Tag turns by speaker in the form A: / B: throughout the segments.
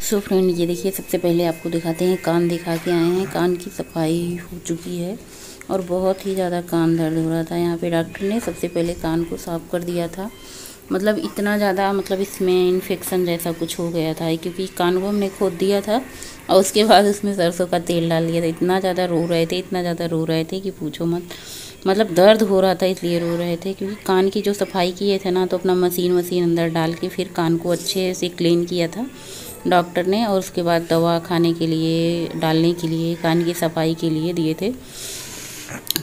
A: So friend, ये देखिए, सबसे पहले आपको दिखाते हैं, कान दिखा के आए हैं। कान की सफ़ाई हो चुकी है और बहुत ही ज़्यादा कान दर्द हो रहा था। यहाँ पे डॉक्टर ने सबसे पहले कान को साफ़ कर दिया था। मतलब इतना ज़्यादा मतलब इसमें इन्फेक्शन जैसा कुछ हो गया था, क्योंकि कान को हमने खोद दिया था और उसके बाद उसमें सरसों का तेल डाल दिया था। इतना ज़्यादा रो रहे थे, इतना ज़्यादा रो रहे थे कि पूछो मत। मतलब दर्द हो रहा था इसलिए रो रहे थे, क्योंकि कान की जो सफ़ाई किए थे ना तो अपना मशीन वशीन अंदर डाल के फिर कान को अच्छे से क्लीन किया था। डॉक्टर ने और उसके बाद दवा खाने के लिए, डालने के लिए, कान की सफ़ाई के लिए दिए थे।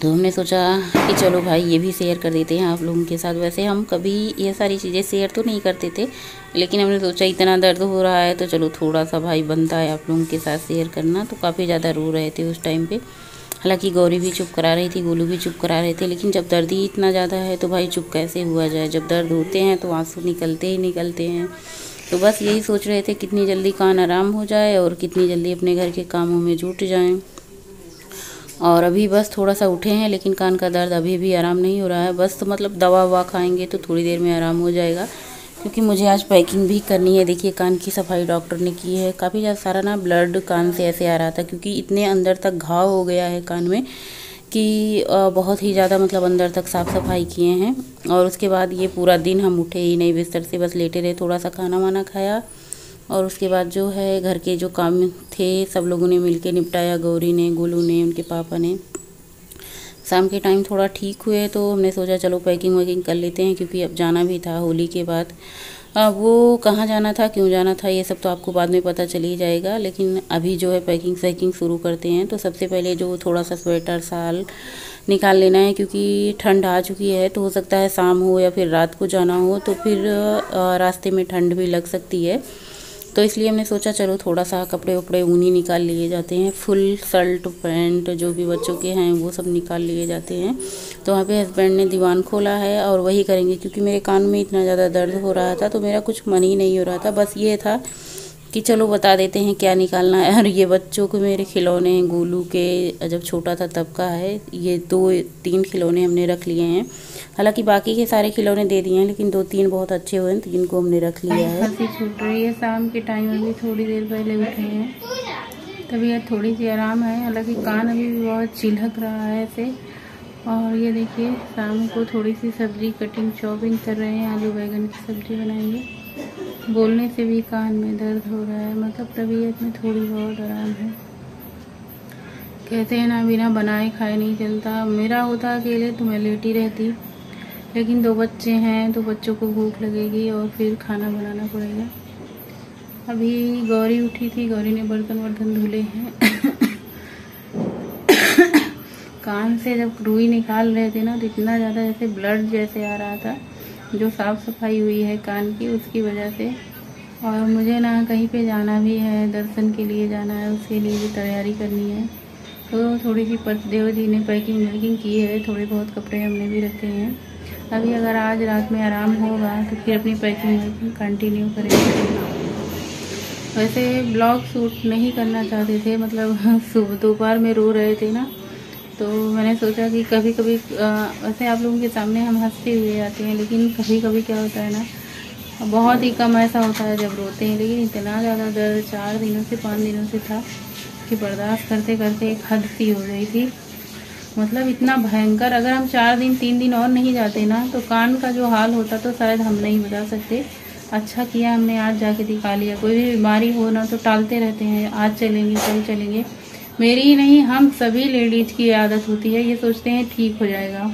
A: तो हमने सोचा कि चलो भाई, ये भी शेयर कर देते हैं आप लोगों के साथ। वैसे हम कभी ये सारी चीज़ें शेयर तो नहीं करते थे, लेकिन हमने सोचा इतना दर्द हो रहा है तो चलो थोड़ा सा भाई बनता है आप लोगों के साथ शेयर करना। तो काफ़ी ज़्यादा रो रहे थे उस टाइम पे। हालाँकि गौरी भी चुप करा रही थी, गोलू भी चुप करा रहे थे, लेकिन जब दर्द ही इतना ज़्यादा है तो भाई चुप कैसे हुआ जाए? जब दर्द होते हैं तो आँसू निकलते ही निकलते हैं। तो बस यही सोच रहे थे कितनी जल्दी कान आराम हो जाए और कितनी जल्दी अपने घर के कामों में जुट जाएँ। और अभी बस थोड़ा सा उठे हैं, लेकिन कान का दर्द अभी भी आराम नहीं हो रहा है। बस तो मतलब दवा ववा खाएँगे तो थोड़ी देर में आराम हो जाएगा, क्योंकि मुझे आज पैकिंग भी करनी है। देखिए, कान की सफ़ाई डॉक्टर ने की है। काफ़ी ज़्यादा सारा ना ब्लड कान से ऐसे आ रहा था, क्योंकि इतने अंदर तक घाव हो गया है कान में। कि बहुत ही ज़्यादा मतलब अंदर तक साफ़ सफ़ाई किए हैं और उसके बाद ये पूरा दिन हम उठे ही नहीं, बिस्तर से बस लेटे रहे, थोड़ा सा खाना वाना खाया और उसके बाद जो है घर के जो काम थे, सब लोगों ने मिलके निपटाया, गौरी ने, गोलू ने, उनके पापा ने। शाम के टाइम थोड़ा ठीक हुए तो हमने सोचा चलो पैकिंग वैकिंग कर लेते हैं, क्योंकि अब जाना भी था होली के बाद। अब वो कहाँ जाना था, क्यों जाना था, ये सब तो आपको बाद में पता चल ही जाएगा, लेकिन अभी जो है पैकिंग वैकिंग शुरू करते हैं तो सबसे पहले जो थोड़ा सा स्वेटर साल निकाल लेना है, क्योंकि ठंड आ चुकी है तो हो सकता है शाम हो या फिर रात को जाना हो तो फिर रास्ते में ठंड भी लग सकती है। तो इसलिए हमने सोचा, चलो थोड़ा सा कपड़े वपड़े ऊनी निकाल लिए जाते हैं। फुल शर्ट, पैंट, जो भी बच्चों के हैं, वो सब निकाल लिए जाते हैं। तो वहाँ पे हस्बैंड ने दीवान खोला है और वही करेंगे, क्योंकि मेरे कान में इतना ज़्यादा दर्द हो रहा था तो मेरा कुछ मन ही नहीं हो रहा था। बस ये था कि चलो बता देते हैं क्या निकालना है। और ये बच्चों के मेरे खिलौने, गोलू के, जब छोटा था तब का है। ये दो, तीन खिलौने हमने रख लिए हैं। हालाँकि बाकी के सारे खिलौने दे दिए हैं, लेकिन दो, तीन बहुत अच्छे हुए हैं तो जिनको हमने रख लिया है। हँसी छूट रही है, शाम के टाइम अभी थोड़ी देर पहले उठे हैं। तबीयत थोड़ी सी आराम है, हालाँकि कान अभी भी बहुत चिलहक रहा है ऐसे। और ये देखिए, शाम को थोड़ी सी सब्ज़ी कटिंग, चॉपिंग कर रहे हैं आलू बैगन की सब्ज़ी बनाएँगे। बोलने से भी कान में दर्द हो रहा है मतलब तबीयत में थोड़ी बहुत आराम है। कहते हैं ना, बिना बनाए खाए नहीं चलता। मेरा होता अकेले तो मैं लेटी रहती। लेकिन दो बच्चे हैं तो बच्चों को भूख लगेगी और फिर खाना बनाना पड़ेगा। अभी गौरी उठी थी, गौरी ने बर्तन वर्तन धुले हैं। कान से जब रुई निकाल रहे थे ना तो इतना ज़्यादा जैसे ब्लड जैसे आ रहा था। जो साफ़ सफ़ाई हुई है कान की, उसकी वजह से। और मुझे ना कहीं पे जाना भी है, दर्शन के लिए जाना है, उसके लिए भी तैयारी करनी है। तो थोड़ी सी देव जी ने पैकिंग वैकिंग की है, थोड़े बहुत कपड़े हमने भी रखे हैं। अभी अगर आज रात में आराम होगा तो फिर अपनी पैकिंग वैकिंग कंटिन्यू करेंगे। वैसे ब्लॉग शूट नहीं करना चाहते थे मतलब सुबह दोपहर में रो रहे थे ना। तो मैंने सोचा कि कभी कभी वैसे आप लोगों के सामने हम हँसते हुए आते हैं, लेकिन कभी कभी क्या होता है ना, बहुत ही कम ऐसा होता है जब रोते हैं, लेकिन इतना ज़्यादा दर्द चार दिनों से, पाँच दिनों से था कि बर्दाश्त करते करते एक हद सी हो गई थी। मतलब इतना भयंकर, अगर हम चार दिन, तीन दिन और नहीं जाते ना तो कान का जो हाल होता तो शायद हम नहीं बता सकते। अच्छा किया हमने, आज जाके दिखा लिया। कोई भी बीमारी हो ना तो टालते रहते हैं, आज चलेंगे, कल चलेंगे। मेरी ही नहीं, हम सभी लेडीज़ की आदत होती है, ये सोचते हैं ठीक हो जाएगा।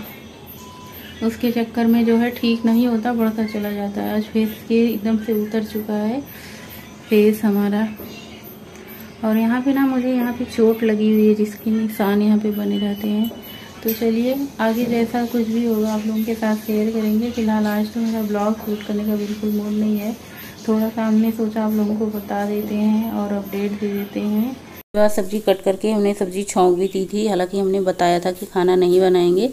A: उसके चक्कर में जो है ठीक नहीं होता, बढ़ता चला जाता है। आज फेस के एकदम से उतर चुका है, फेस हमारा। और यहाँ पे ना मुझे यहाँ पे चोट लगी हुई है, जिसके निशान यहाँ पे बने रहते हैं। तो चलिए, आगे जैसा कुछ भी होगा, आप लोगों के साथ शेयर करेंगे। फ़िलहाल आज तो मेरा ब्लॉग शूट करने का बिल्कुल मूड नहीं है। थोड़ा सा हमने सोचा, आप लोगों को बता देते हैं और अपडेट दे देते हैं। बाद सब्ज़ी कट करके हमने सब्ज़ी छोंक भी दी थी। हालाँकि हमने बताया था कि खाना नहीं बनाएँगे।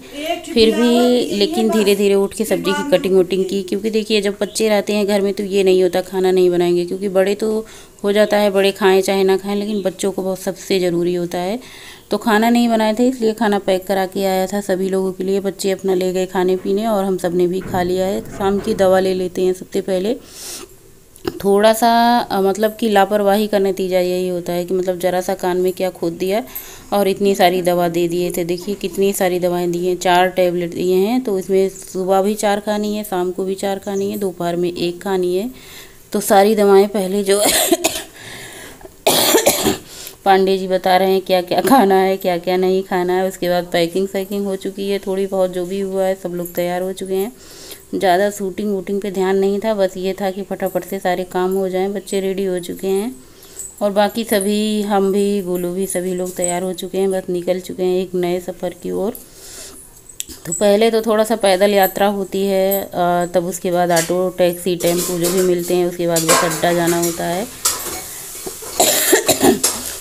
A: फिर भी लेकिन धीरे धीरे उठ के सब्ज़ी की कटिंग वटिंग की, क्योंकि देखिए, जब बच्चे रहते हैं घर में तो ये नहीं होता खाना नहीं बनाएँगे, क्योंकि बड़े तो हो जाता है, बड़े खाएँ चाहे ना खाएँ, लेकिन बच्चों को बहुत सबसे ज़रूरी होता है। तो खाना नहीं बनाए थे, इसलिए खाना पैक करा के आया था सभी लोगों के लिए। बच्चे अपना ले गए खाने पीने और हम सबने भी खा लिया है। शाम की दवा ले लेते हैं सबसे पहले। थोड़ा सा मतलब कि लापरवाही का नतीजा यही होता है कि मतलब ज़रा सा कान में क्या खोद दिया और इतनी सारी दवा दे दिए थे। देखिए कितनी सारी दवाएँ दी हैं। चार टैबलेट दिए हैं तो इसमें सुबह भी चार खानी है, शाम को भी चार खानी है, दोपहर में एक खानी है। तो सारी दवाएँ पहले जो पांडे जी बता रहे हैं क्या क्या खाना है, क्या क्या नहीं खाना है, उसके बाद पैकिंग सैकिंग हो चुकी है थोड़ी बहुत, जो भी हुआ है सब लोग तैयार हो चुके हैं। ज़्यादा शूटिंग वूटिंग पे ध्यान नहीं था, बस ये था कि फटाफट से सारे काम हो जाएँ, बच्चे रेडी हो चुके हैं। और बाकी सभी, हम भी, गोलू भी, सभी लोग तैयार हो चुके हैं, बस निकल चुके हैं एक नए सफ़र की ओर। तो पहले तो थोड़ा सा पैदल यात्रा होती है तब उसके बाद ऑटो टैक्सी टेंपो जो भी मिलते हैं, उसके बाद बस अड्डा जाना होता है।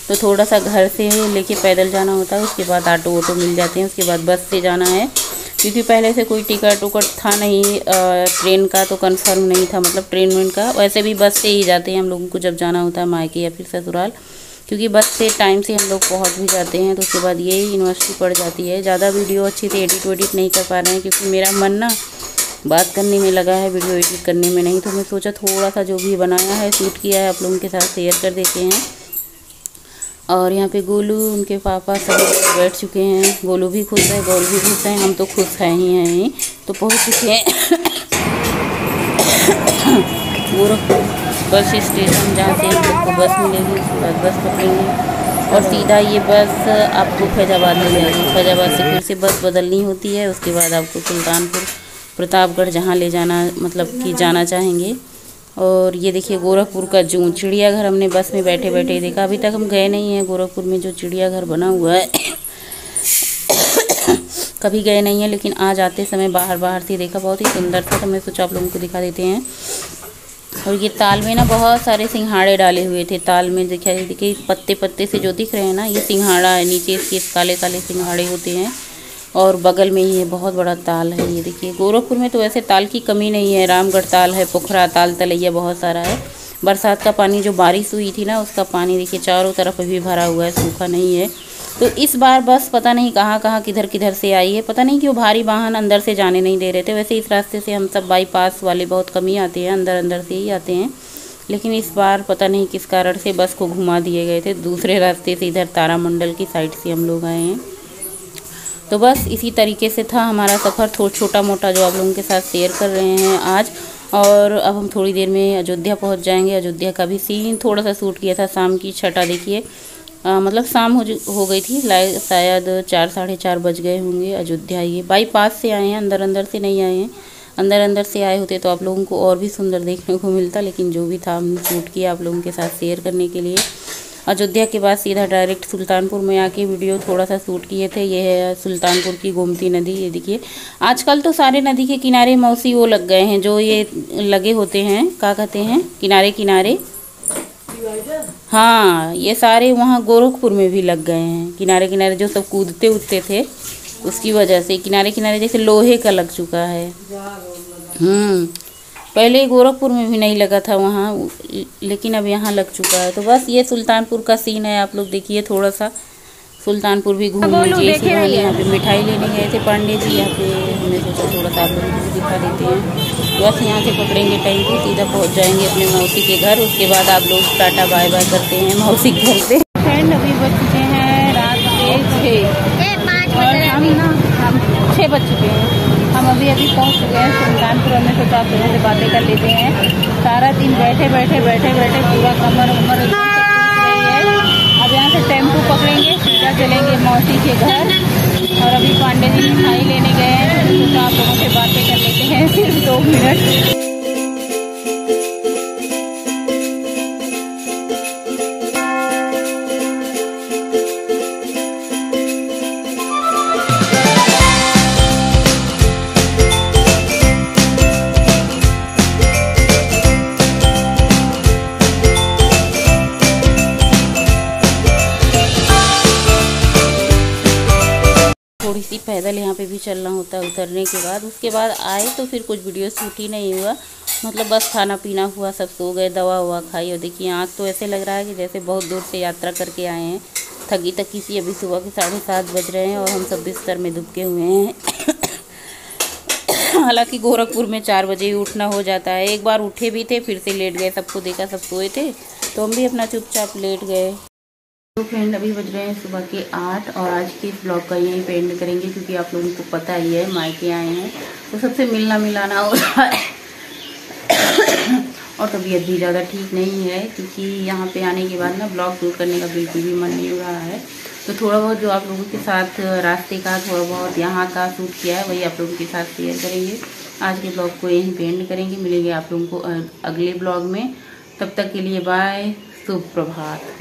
A: तो थोड़ा सा घर से लेके पैदल जाना होता है, उसके बाद ऑटो वोटो मिल जाते हैं, उसके बाद बस से जाना है। क्योंकि पहले से कोई टिकट उकट था नहीं ट्रेन का तो कंफर्म नहीं था मतलब ट्रेन वेन का। वैसे भी बस से ही जाते हैं हम लोगों को जब जाना होता है मायके या फिर ससुराल, क्योंकि बस से टाइम से हम लोग पहुँच भी जाते हैं तो उसके बाद ये यूनिवर्सिटी पड़ जाती है। ज़्यादा वीडियो अच्छी से एडिट वेडिट नहीं कर पा रहे हैं, क्योंकि मेरा मन ना बात करने में लगा है वीडियो एडिट करने में नहीं तो मैं सोचा थोड़ा सा जो भी बनाया है शूट किया है, आप लोगों के साथ शेयर कर देते हैं। और यहाँ पे गोलू, उनके पापा सब बैठ चुके हैं। गोलू भी खुश है, गोलू भी खुश है, हम तो खुश हैं ही हैं ही। तो पहुँच चुके हैं। गोरखपुर बस स्टेशन जहाँ से हम लोग को बस मिलेगी उसके बाद बस पकड़ेंगे। और सीधा ये बस आपको फैजाबाद ले जाएगी। फैजाबाद से फिर से बस बदलनी होती है, उसके बाद आपको सुल्तानपुर, प्रतापगढ़ जहाँ ले जाना मतलब कि जाना चाहेंगे। और ये देखिए गोरखपुर का जू, चिड़ियाघर हमने बस में बैठे बैठे देखा। अभी तक हम गए नहीं हैं गोरखपुर में, जो चिड़ियाघर बना हुआ है। कभी गए नहीं हैं, लेकिन आज आते समय बाहर बाहर से देखा। बहुत ही सुंदर था तो मैं सोचा आप लोगों को दिखा देते हैं। और ये ताल में ना बहुत सारे सिंघाड़े डाले हुए थे। ताल में देखा देखिए पत्ते पत्ते से जो दिख रहे हैं ना, ये सिंघाड़ा है। नीचे इसके काले काले सिंघाड़े होते हैं। और बगल में ही है बहुत बड़ा ताल है, ये देखिए। गोरखपुर में तो वैसे ताल की कमी नहीं है, रामगढ़ ताल है, पोखरा ताल, तलैया बहुत सारा है। बरसात का पानी जो बारिश हुई थी ना, उसका पानी देखिए, चारों तरफ़ अभी भरा हुआ है, सूखा नहीं है। तो इस बार बस पता नहीं कहाँ कहाँ किधर किधर से आई है। पता नहीं क्यों भारी वाहन अंदर से जाने नहीं दे रहे थे। वैसे इस रास्ते से हम सब बाईपास वाले बहुत कम ही आते हैं अंदर अंदर से ही आते हैं। लेकिन इस बार पता नहीं किस कारण से बस को घुमा दिए गए थे। दूसरे रास्ते से इधर तारामंडल की साइड से हम लोग आए हैं। तो बस इसी तरीके से था हमारा सफ़र। थोड़ा छोटा मोटा जो आप लोगों के साथ शेयर कर रहे हैं आज। और अब हम थोड़ी देर में अयोध्या पहुँच जाएँगे। अयोध्या का भी सीन थोड़ा सा सूट किया था, शाम की छटा देखिए। मतलब शाम हो हो गई थी शायद चार, साढ़े चार बज गए होंगे अयोध्या ये। बाईपास से आए हैं अंदर अंदर से नहीं आए हैं। अंदर अंदर से आए होते तो आप लोगों को और भी सुंदर देखने को मिलता, लेकिन जो भी था हमने शूट किया आप लोगों के साथ शेयर करने के लिए। अयोध्या के बाद सीधा डायरेक्ट सुल्तानपुर में आके वीडियो थोड़ा सा शूट किए थे। ये है सुल्तानपुर की गोमती नदी, ये देखिए। आजकल तो सारे नदी के किनारे मौसी वो लग गए हैं, जो ये लगे होते हैं। क्या कहते हैं? किनारे किनारे हाँ ये सारे वहाँ गोरखपुर में भी लग गए हैं। किनारे किनारे जो सब कूदते उदते थे, उसकी वजह से। किनारे किनारे जैसे लोहे का लग चुका है। हम्म। पहले गोरखपुर में भी नहीं लगा था वहाँ लेकिन अब यहाँ लग चुका है। तो बस ये सुल्तानपुर का सीन है आप लोग देखिए थोड़ा सा सुल्तानपुर भी घूम लीजिए। यहाँ पे मिठाई लेने गए थे पांडे जी यहाँ पे हमने सोचा थोड़ा सा आप लोगों को दिखा देते हैं। बस यहाँ से पकड़ेंगे टेंपो सीधा पहुँच जाएँगे अपने मौसी के घर। उसके बाद आप लोग टाटा बाय बाय करते हैं मौसी के घर से। फ्रेंड अभी बज चुके हैं रात के छः। और हम ना हम छः बज चुके हैं। अभी अभी पहुँच चुके हैं, सुल्तानपुर में सोचा आप लोगों से बातें कर लेते हैं। सारा दिन बैठे बैठे बैठे बैठे पूरा कमर उमर है। अब यहाँ से टेंपू पकड़ेंगे, सीधा चलेंगे मौसी के घर। और अभी पांडे जी मिठाई लेने गए हैं तो आप लोगों से बातें कर लेते हैं, सिर्फ़ दो मिनट। थोड़ी सी पैदल यहाँ पे भी चलना होता है उतरने के बाद। उसके बाद आए तो फिर कुछ वीडियो शूट ही नहीं हुआ। मतलब बस खाना पीना हुआ, सब सो गए, दवा हुआ खाई। और देखिए आँख तो ऐसे लग रहा है कि जैसे बहुत दूर से यात्रा करके आए हैं। थकी थकी सी अभी सुबह के साढ़े सात बज रहे हैं और हम सब बिस्तर में दुबके हुए हैं। हालाँकि गोरखपुर में चार बजे ही उठना हो जाता है। एक बार उठे भी थे, फिर से लेट गए, सबको देखा, सब सोए थे। तो हम भी अपना चुपचाप लेट गए। तो फ्रेंड अभी बज रहे हैं सुबह के आठ और आज के इस ब्लॉग का यहीं पेंड करेंगे क्योंकि आप लोगों को पता ही है, मायके आए हैं। तो सबसे मिलना मिलाना हो रहा है। और तबीयत भी ज़्यादा ठीक नहीं है क्योंकि यहाँ पे आने के बाद ना ब्लॉग शूट करने का बिल्कुल भी मन नहीं हो रहा है। तो थोड़ा बहुत जो आप लोगों के साथ रास्ते का, थोड़ा बहुत यहाँ का सूट किया है, वही आप लोगों के साथ शेयर करेंगे। आज के ब्लॉग को यहीं पेंड करेंगे। मिलेंगे आप लोगों को अगले ब्लॉग में। तब तक के लिए बाय शुभ प्रभात